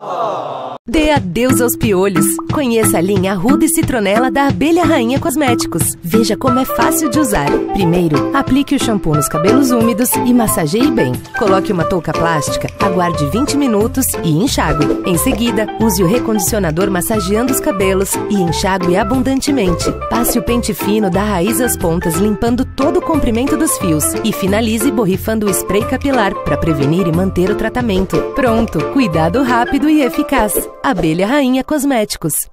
Oh. Dê adeus aos piolhos. Conheça a linha Arruda e Citronela da Abelha Rainha Cosméticos. Veja como é fácil de usar. Primeiro, aplique o shampoo nos cabelos úmidos e massageie bem. Coloque uma touca plástica, aguarde 20 minutos e enxague. Em seguida, use o recondicionador massageando os cabelos e enxague abundantemente. Passe o pente fino da raiz às pontas, limpando todo o comprimento dos fios e finalize borrifando o spray capilar para prevenir e manter o tratamento. Pronto! Cuidado rápido e eficaz. Abelha Rainha Cosméticos.